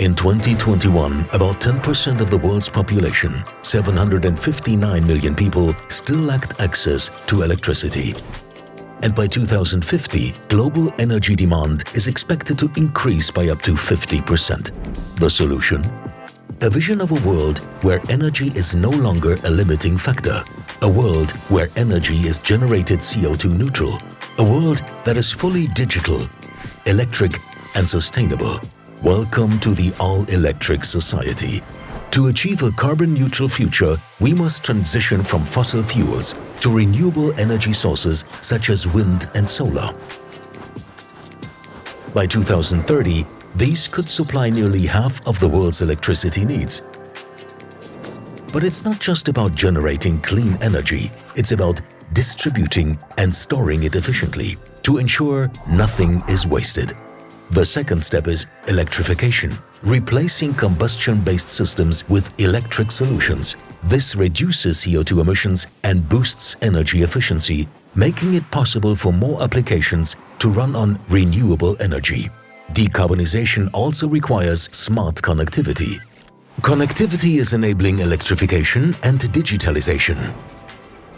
In 2021, about 10% of the world's population, 759 million people, still lacked access to electricity. And by 2050, global energy demand is expected to increase by up to 50%. The solution? A vision of a world where energy is no longer a limiting factor. A world where energy is generated CO2 neutral. A world that is fully digital, electric and sustainable. Welcome to the all-electric society. To achieve a carbon-neutral future, we must transition from fossil fuels to renewable energy sources such as wind and solar. By 2030, these could supply nearly half of the world's electricity needs. But it's not just about generating clean energy, it's about distributing and storing it efficiently to ensure nothing is wasted. The second step is electrification, replacing combustion-based systems with electric solutions. This reduces CO2 emissions and boosts energy efficiency, making it possible for more applications to run on renewable energy. Decarbonization also requires smart connectivity. Connectivity is enabling electrification and digitalization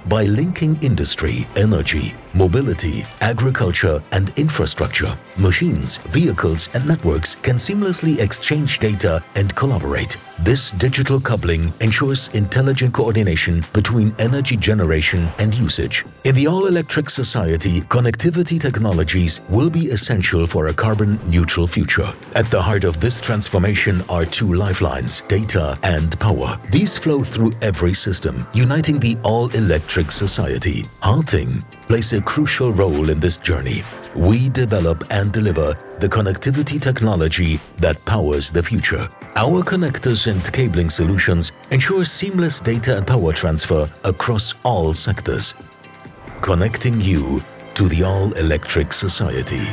by linking industry, energy, mobility, agriculture and infrastructure, machines, vehicles and networks can seamlessly exchange data and collaborate. This digital coupling ensures intelligent coordination between energy generation and usage. In the all-electric society, connectivity technologies will be essential for a carbon-neutral future. At the heart of this transformation are two lifelines, data and power. These flow through every system, uniting the all-electric society. Harting plays a crucial role in this journey. We develop and deliver the connectivity technology that powers the future. Our connectors and cabling solutions ensure seamless data and power transfer across all sectors, connecting you to the all-electric society.